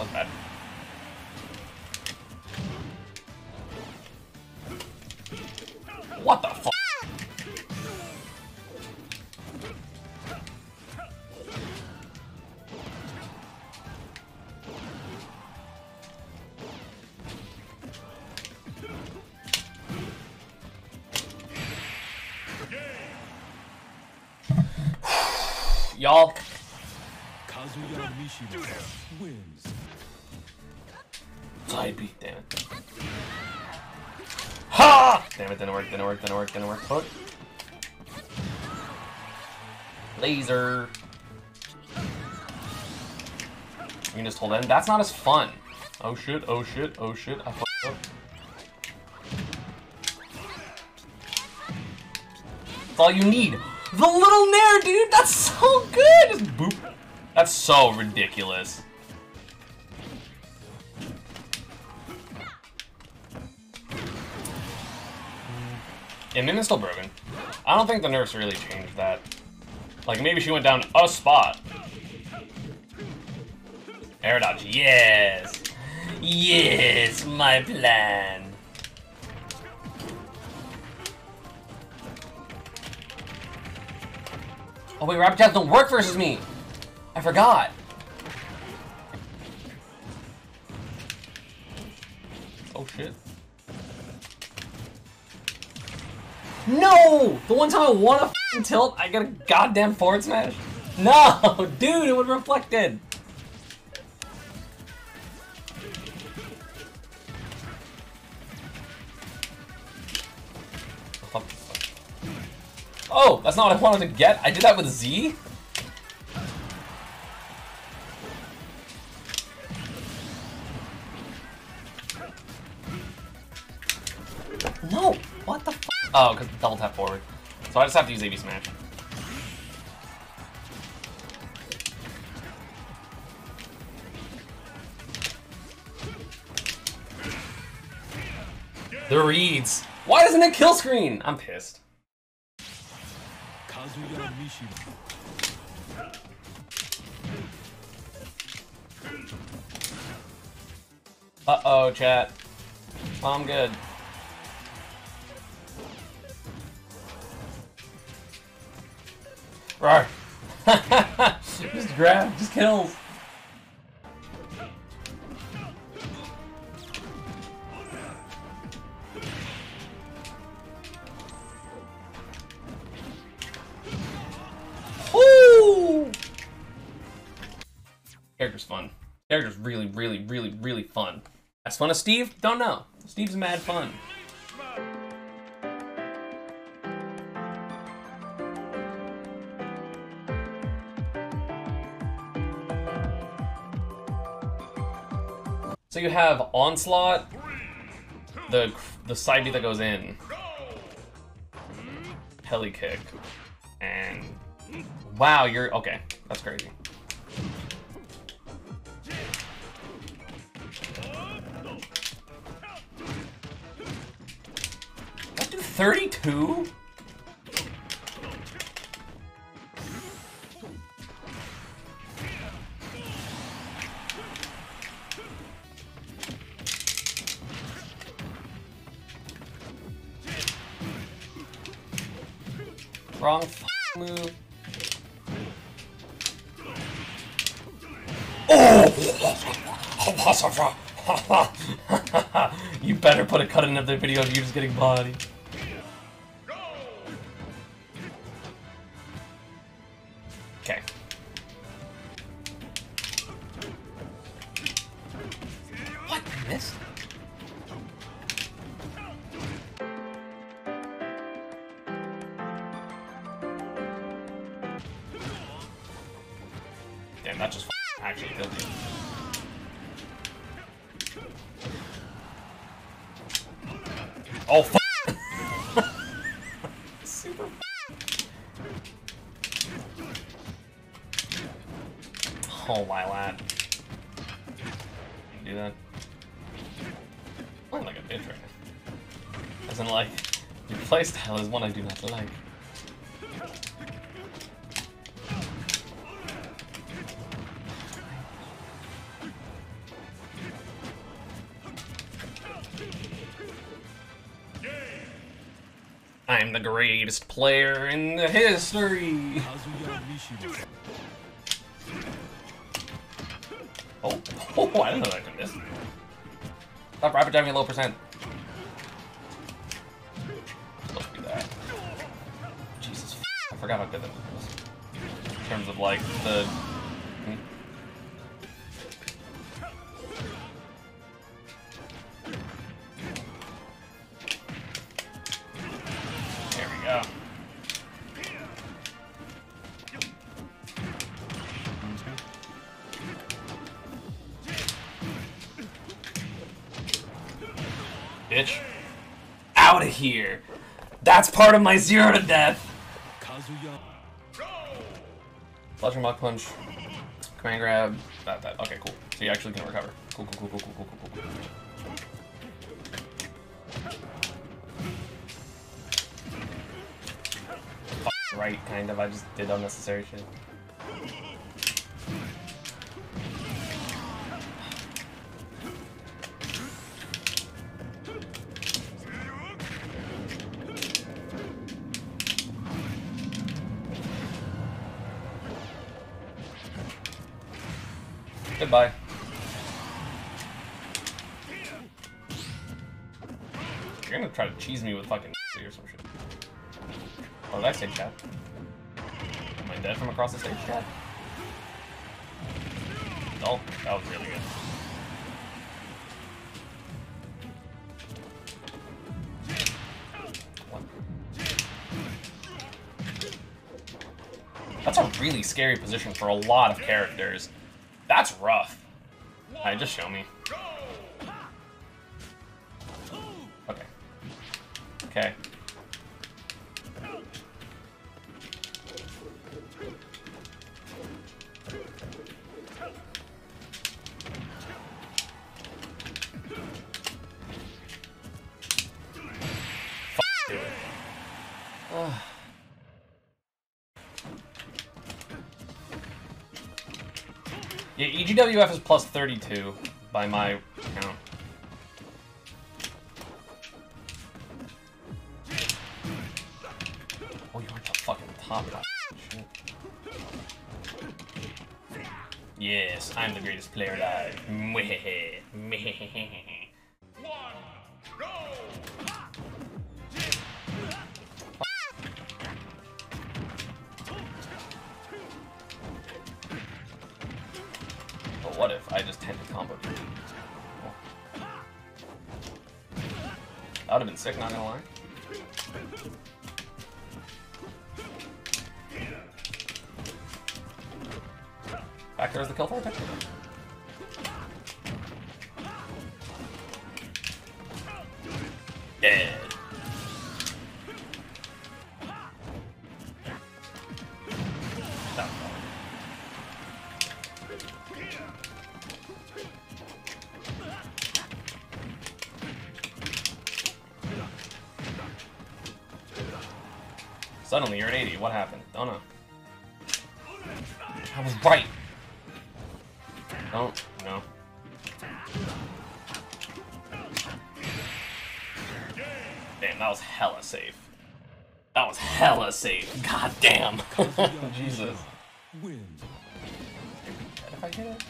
was bad. What the fuck? Y'all, Kazuya Mishima wins. Side damn it. Ha! Damn it, didn't work, didn't work, didn't work, didn't work. Hook. Laser. You can just hold in. That's not as fun. Oh shit, oh shit, oh shit, I fucked up. That's all you need. The little nair, dude! That's so good! Just boop. That's so ridiculous. Yeah, Min is still broken. I don't think the nerfs really changed that. Like, maybe she went down a spot. Air dodge, yes! Yes, my plan! Oh wait, rapid don't work versus me! I forgot! No! The one time I want to tilt, I get a goddamn forward smash? No! Dude, it would reflected! Oh, that's not what I wanted to get. I did that with Z? No! What the f Oh, because double tap forward. So I just have to use AB Smash. The reads. Why doesn't it kill screen? I'm pissed. Uh-oh, chat. Oh, I'm good. Roar. just grab, just kills. Character's fun. Character's really, really, really, really fun. As fun as Steve? Don't know. Steve's mad fun. So you have Onslaught, the the side B that goes in, Heli Kick, and wow, you're okay. That's crazy. I do 32? Wrong move. Oh! you better put a cut in of the video of you just getting bodied. Okay. Oh, f- Super f- Oh, my lad. Do that. I'm like a bitch right now. As in, like, your playstyle is one I do not like. I'm the greatest player in the history. Oh, oh, I didn't know that could miss. Stop rapid driving at low percent. To be that. Jesus, I forgot how good that was. In terms of like the. Bitch. Out of here. That's part of my zero to death. Flushing Mach Punch. Command grab. That, that. Okay, cool. So you actually can recover. Cool, cool, cool, cool, cool, cool, cool, cool. Right, kind of. I just did unnecessary shit. Goodbye. You're gonna try to cheese me with fucking or some shit. Oh, did I say chat? Am I dead from across the stage, chat? Oh, that was really good. That's a really scary position for a lot of characters. That's rough. Alright, just show me. Okay. Okay. EGWF is plus 32 by my count. Oh, you're at the fucking top of shit. Yes, I'm the greatest player alive. What if I just tended combo? That would have been sick, not gonna lie. Back there's the kill for technically. Dead. Suddenly you're at 80. What happened? Oh no. I was right. Don't. No. Damn, that was hella safe. That was hella safe. God damn. Jesus. If I hit it.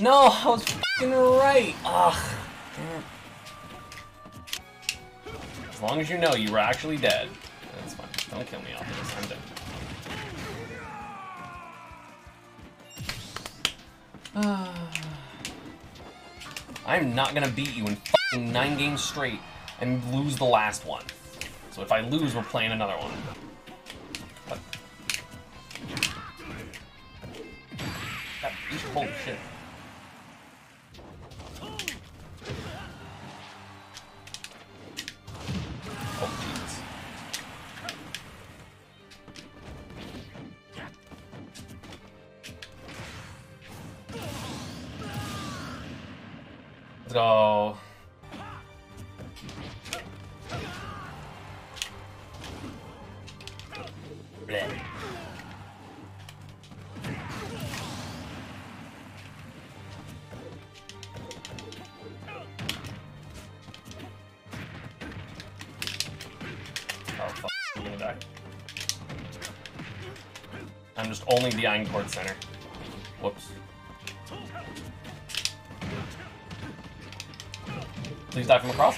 No, I was fucking right. Ugh. As long as you know you were actually dead. That's fine. Don't kill me off of this. I'm dead. I'm not gonna beat you in fucking nine games straight and lose the last one. So if I lose, we're playing another one. Holy shit. go. Blech. I'm just only the Iron Cord Center. Whoops. Please die from across.